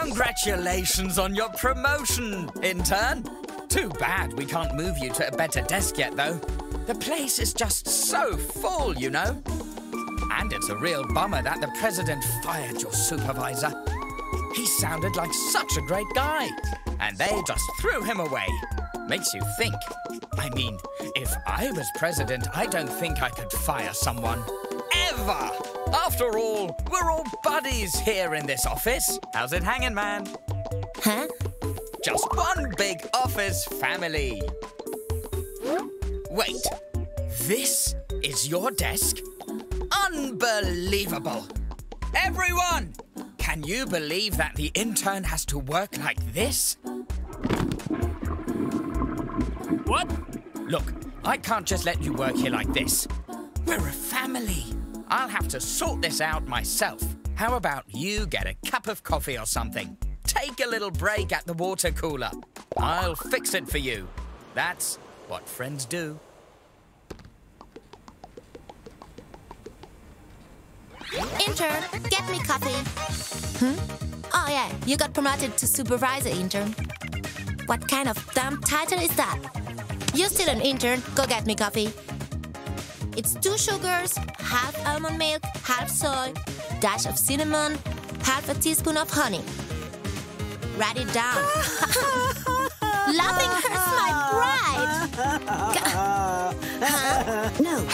Congratulations on your promotion, intern. Too bad we can't move you to a better desk yet, though. The place is just so full, you know. And it's a real bummer that the president fired your supervisor. He sounded like such a great guy, and they just threw him away. Makes you think. I mean, if I was president, I don't think I could fire someone. Ever! After all, we're all buddies here in this office. How's it hanging, man? Huh? Just one big office family. Wait, this is your desk? Unbelievable! Everyone, can you believe that the intern has to work like this? What? Look, I can't just let you work here like this. We're a family. I'll have to sort this out myself. How about you get a cup of coffee or something? Take a little break at the water cooler. I'll fix it for you. That's what friends do. Intern, get me coffee. Hmm? Oh yeah, you got promoted to supervisor, intern. What kind of dumb title is that? You're still an intern, go get me coffee. It's two sugars, half almond milk, half soy, dash of cinnamon, half a teaspoon of honey. Write it down. Laughing hurts my pride. huh? No.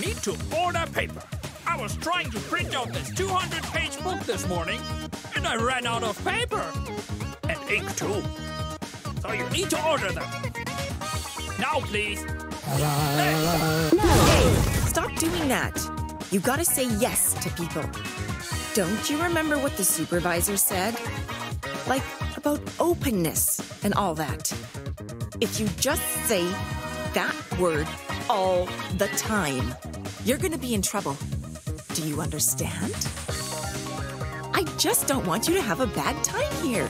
Need to order paper. I was trying to print out this 200 page book this morning, and I ran out of paper. And ink too. So you need to order them. Now, please. Stop doing that. You gotta say yes to people. Don't you remember what the supervisor said? Like about openness and all that. If you just say that word all the time, you're gonna be in trouble. Do you understand? I just don't want you to have a bad time here.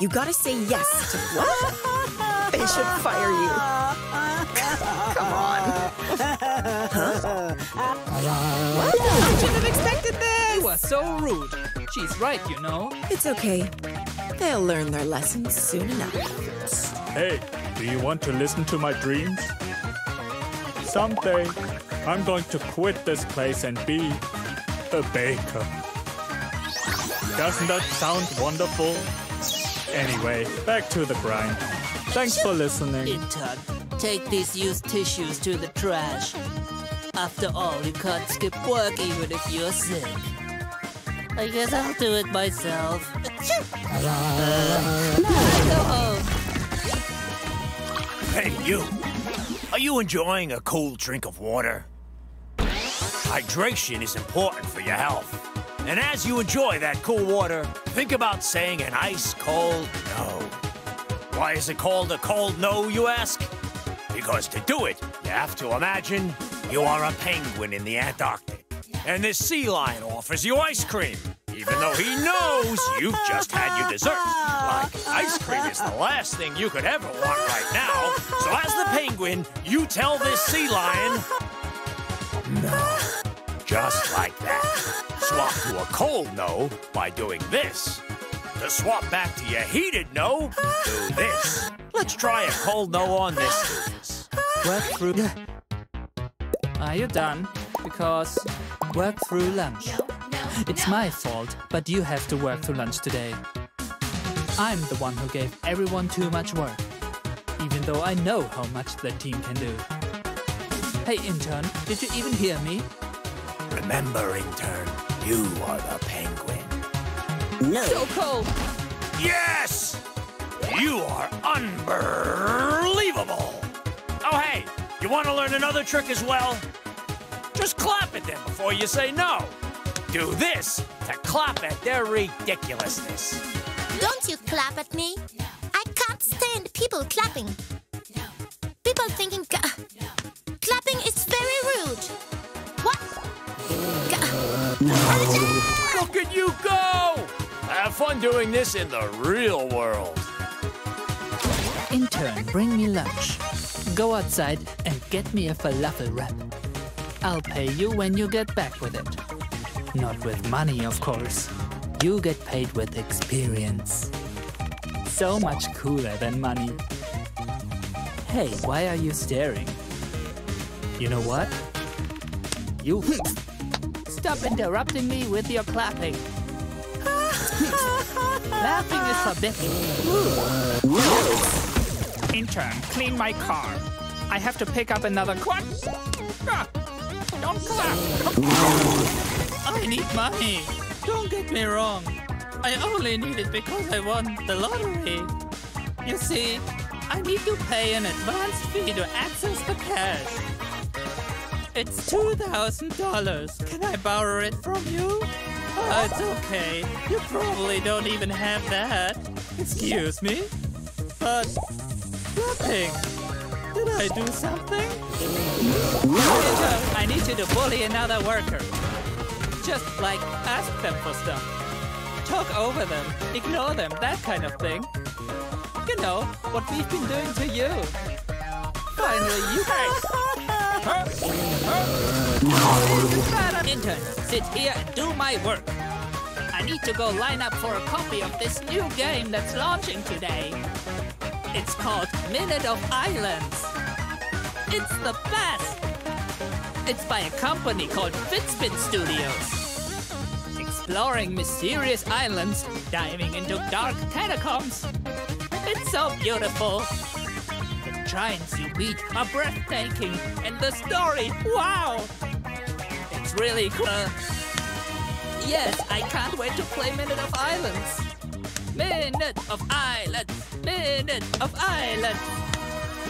You gotta say yes to what? They should fire you. Are so rude. She's right, you know. It's okay. They'll learn their lessons soon enough. Hey, do you want to listen to my dreams? Someday, I'm going to quit this place and be a baker. Doesn't that sound wonderful? Anyway, back to the grind. Thanks for listening. Intern, take these used tissues to the trash. After all, you can't skip work even if you're sick. I guess I'll do it myself. Uh, go home. Hey, you. Are you enjoying a cold drink of water? Hydration is important for your health. And as you enjoy that cool water, think about saying an ice cold no. Why is it called a cold no, you ask? Because to do it, you have to imagine you are a penguin in the Antarctic. And this sea lion offers you ice cream, even though he knows you've just had your dessert. Like, ice cream is the last thing you could ever want right now. So as the penguin, you tell this sea lion, no. Just like that. Swap to a cold no by doing this. To swap back to your heated no, do this. Let's try a cold no on this. Work through. Are you done? Because work through lunch. It's my fault, but you have to work through lunch today. I'm the one who gave everyone too much work, even though I know how much the team can do. Hey, intern, did you even hear me? Remember, intern, you are the penguin. No. So cold! Yes! You are unbelievable! Oh, hey, you want to learn another trick as well? Just clap at them before you say no. Do this to clap at their ridiculousness. Don't you clap at me. I can't stand people clapping. People thinking ca- clapping is very rude. What? Ca- Look at you go! Have fun doing this in the real world. Intern, bring me lunch. Go outside and get me a falafel wrap. I'll pay you when you get back with it. Not with money, of course. You get paid with experience. So much cooler than money. Hey, why are you staring? You know what? You stop interrupting me with your clapping. Laughing is forbidden. Intern, clean my car. I have to pick up another. Ah, don't clap. I need money. Don't get me wrong. I only need it because I won the lottery. You see, I need to pay an advance fee to access the cash. It's $2,000. Can I borrow it from you? Oh, it's okay. You probably don't even have that. Excuse me? But, nothing. I do something? I need you to bully another worker. Just like ask them for stuff. Talk over them, ignore them, that kind of thing. You know, what we've been doing to you. Finally, you guys! Intern, sit here and do my work. I need to go line up for a copy of this new game that's launching today. It's called Minute of Islands. It's the best. It's by a company called Fizbin Studios. Exploring mysterious islands, diving into dark catacombs. It's so beautiful. The giants you meet are breathtaking, and the story, wow! It's really cool. Yes, I can't wait to play Minute of Islands. Minute of Islands, Minute of Islands.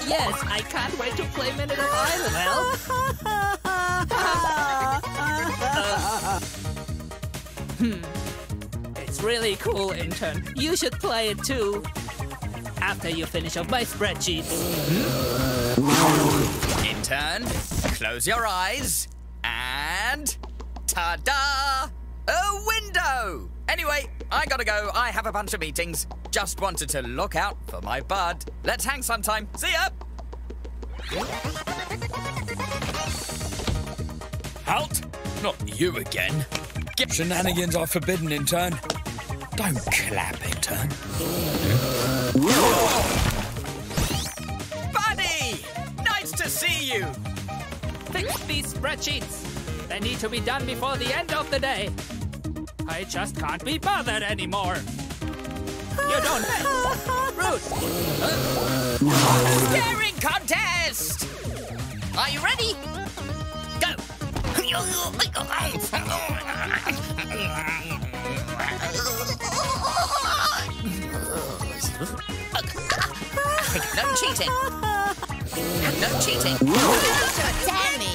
Yes, I can't wait to play Minute of Islands. Well, hmm. It's really cool, intern. You should play it too. After you finish off my spreadsheets. Intern, close your eyes and ta-da! A window! Anyway, I gotta go. I have a bunch of meetings. Just wanted to look out for my bud. Let's hang sometime. See ya! Halt! Not you again. Get shenanigans are forbidden, intern. Don't clap, intern. Buddy! Nice to see you! Fix these spreadsheets. They need to be done before the end of the day. I just can't be bothered anymore. You don't have Rude. Staring contest! Are you ready? Go! no cheating. No cheating. Damn me!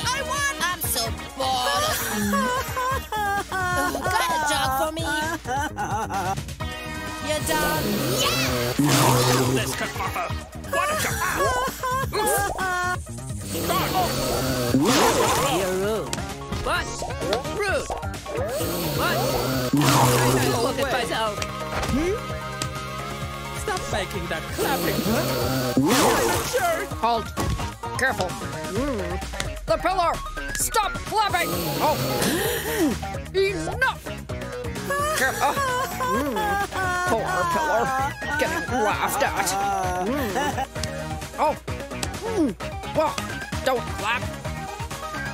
You're done. Yeah! This could offer. What a You're rude. What? Rude. What? I look at myself. Hmm? Stop making that clapping. Sure. Halt! Careful! The pillar! Stop clapping! Oh! Enough! Careful! Pillar! Getting laughed at! Oh! Hmm. Well, don't clap!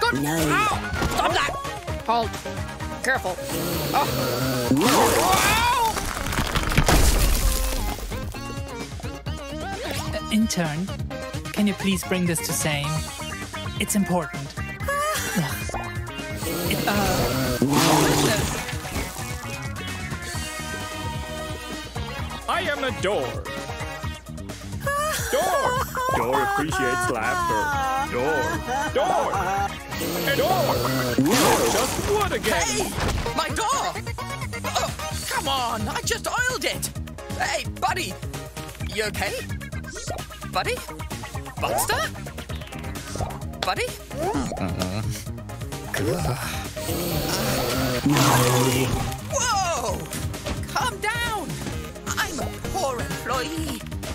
Good! No. Ow! Stop that! Halt! Careful! Oh! Uh, intern, can you please bring this to same? It's important. Ugh. It, uh, I am a door. Door. Door appreciates laughter. Door. Door. Door. Just wood again. Hey! My door! Oh, come on! I just oiled it! Hey, buddy! You okay? Buddy? Buster? Buddy? Whoa!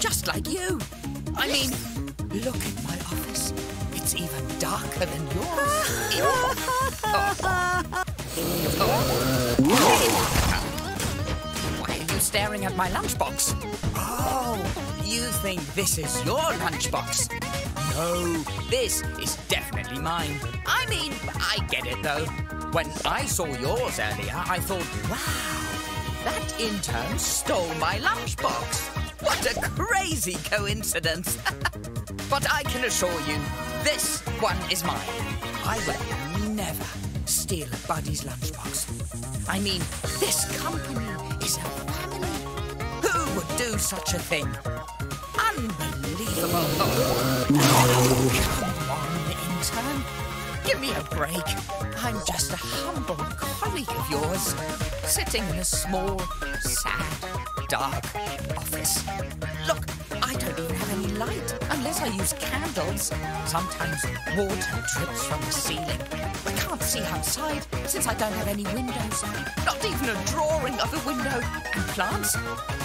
Just like you. I mean, look at my office. It's even darker than yours. Oh. Why are you staring at my lunchbox. Oh, you think this is your lunchbox? No, this is definitely mine. I mean, I get it though. When I saw yours earlier, I thought, wow, that intern stole my lunchbox. What a crazy coincidence. but I can assure you, this one is mine. I will never steal a buddy's lunchbox. I mean, this company is a family. Who would do such a thing? Unbelievable. Oh. Give me a break. I'm just a humble colleague of yours, sitting in a small, sad, dark office. Look, I don't even have any light unless I use candles. Sometimes water drips from the ceiling. I can't see outside since I don't have any windows. Not even a of a window. And plants?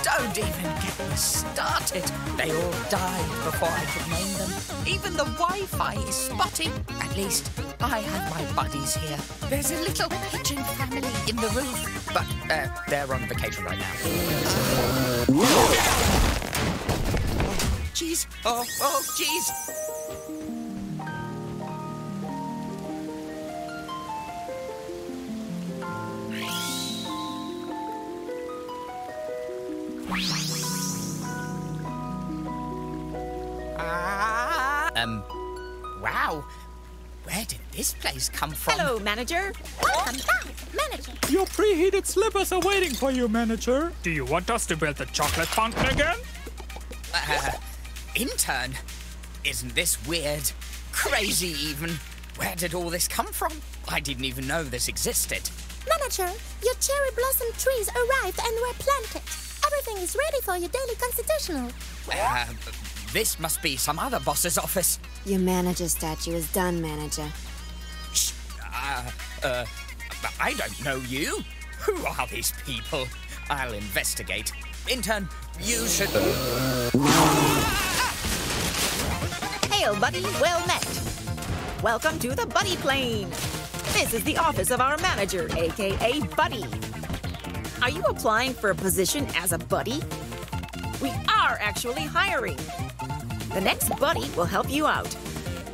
Don't even get me started. They all died before I could name them. Even the Wi-Fi is spotty. At least I have my buddies here. There's a little pigeon family in the roof, but uh, they're on vacation right now. Jeez. Oh, oh, jeez. Ah, um, wow. Where did this place come from? Hello, manager. Welcome back, manager. Your preheated slippers are waiting for you, manager. Do you want us to build the chocolate fountain again? Uh, intern? Isn't this weird? Crazy, even. Where did all this come from? I didn't even know this existed. Manager, your cherry blossom trees arrived and were planted. Everything is ready for your daily constitutional. Uh, this must be some other boss's office. Your manager statue is done, manager. Shh. Uh, uh, I don't know you. Who are these people? I'll investigate. Intern, you should. Hail, buddy. Well met. Welcome to the Buddy Plane. This is the office of our manager, aka Buddy. Are you applying for a position as a buddy? We are actually hiring. The next buddy will help you out.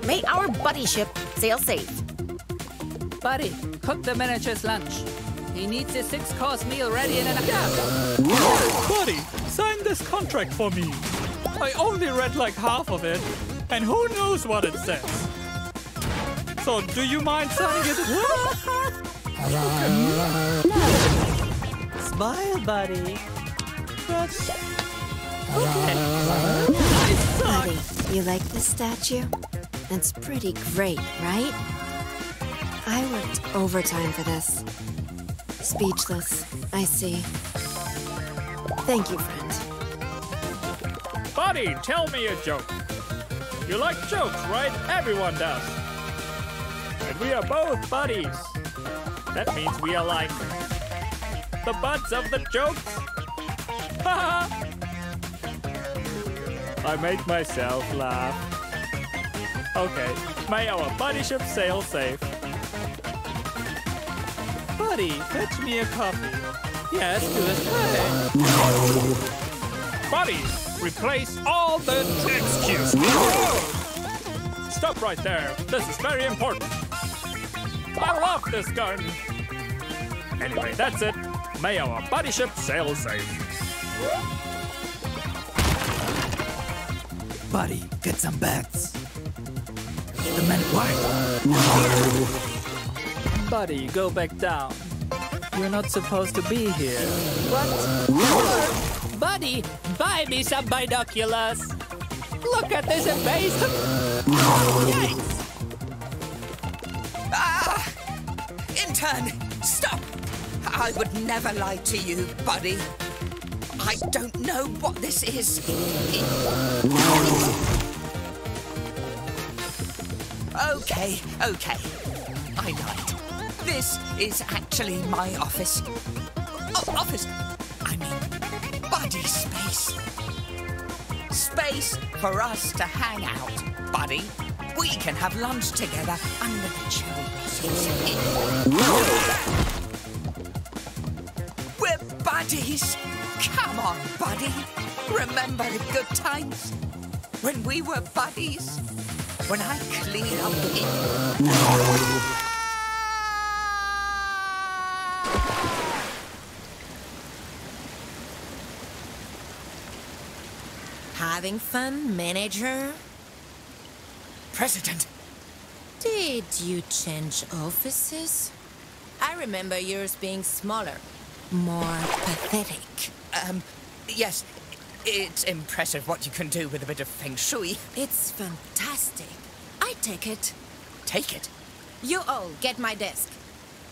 May our buddy ship sail safe. Buddy, cook the manager's lunch. He needs a six-course meal ready in an hour. Buddy, sign this contract for me. I only read like half of it, and who knows what it says. So, do you mind signing it as well? Smile, buddy. That's Buddy, you like this statue? It's pretty great, right? I worked overtime for this. Speechless, I see. Thank you, friend. Buddy, tell me a joke. You like jokes, right? Everyone does. And we are both buddies. That means we are like the butts of the jokes. I make myself laugh. Okay, may our buddy ship sail safe. Buddy, fetch me a coffee. Yes, it right. Buddies, replace all the excuses. Stop right there. This is very important. I love this garden. Anyway, that's it. May our buddy ship sail safe. Buddy, get some bats. The men what? Buddy, go back down. You're not supposed to be here. What? Buddy, buy me some binoculars. Look at this amazing. Yikes! Ah! Intern, stop! I would never lie to you, buddy. I don't know what this is. Okay, okay. I lied. This is actually my office. Office! I mean, buddy space. Space for us to hang out, buddy. We can have lunch together under the cherry blossoms. Buddies. Come on, buddy. Remember the good times? When we were buddies? When I clean up in... Having fun, manager? President, Did you change offices? I remember yours being smaller, more pathetic. um, yes, it's impressive what you can do with a bit of feng shui. It's fantastic. I take it. Take it. You all get my desk.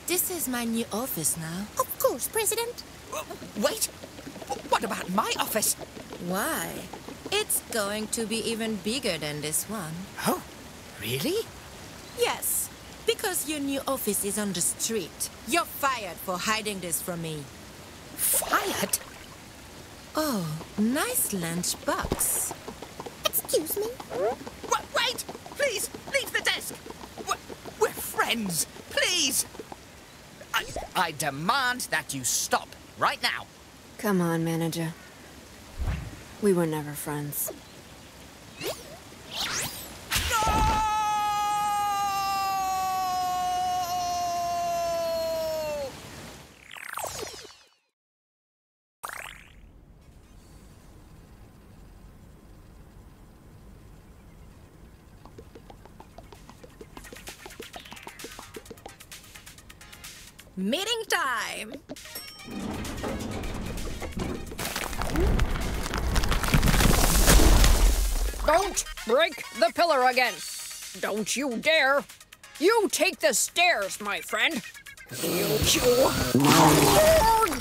This is my new office now. Of course, President. Wait, what about my office? Why? It's going to be even bigger than this one. Oh, really? Yes, because your new office is on the street. You're fired for hiding this from me. Fired? Oh, nice lunch, lunchbox. Excuse me? W- wait! Please, leave the desk! W- we're friends! Please! I, I demand that you stop right now. Come on, manager. We were never friends. Meeting time! Don't break the pillar again. Don't you dare. You take the stairs, my friend. You, you.